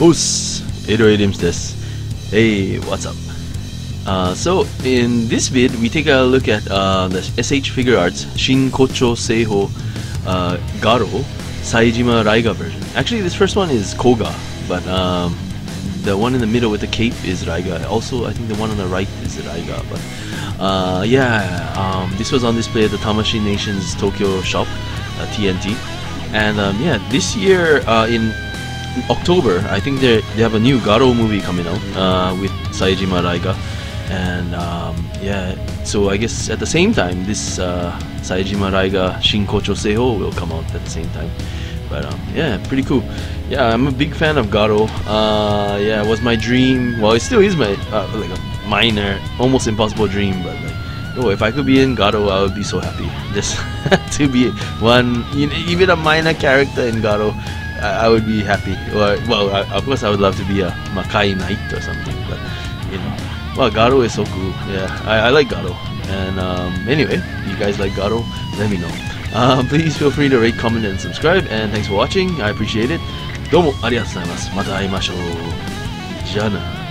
Os 808 Impz desu. Hey, what's up? Uh, so in this vid, we take a look at uh, the SH Figuarts Shin Kocho Seiho uh, Garo Saejima Raiga version. Actually, this first one is Koga, but um, the one in the middle with the cape is Raiga. Also, I think the one on the right is Raiga. But uh, yeah, um, this was on display at the Tamashii Nations Tokyo shop, uh, TNT. And um, yeah, this year uh, in October, I think they they have a new Garo movie coming out uh, with Saejima Raiga, and um, yeah, so I guess at the same time, this uh, Saejima Raiga Shinkocho Seiho will come out at the same time. But um, yeah, pretty cool. Yeah, I'm a big fan of Garo. Uh, yeah, it was my dream. Well, it still is my uh, like a minor, almost impossible dream. But like, oh, if I could be in Garo, I would be so happy. Just to be one, even a minor character in Garo. I, I would be happy. Well, I, of course, I would love to be a Makai Knight or something, but you know. Well, Garo is so cool. Yeah, I, I like Garo. And um, anyway, you guys like Garo, let me know. Uh, please feel free to rate, comment, and subscribe. And thanks for watching. I appreciate it. どうもありがとうございます。また会いましょう。じゃあな。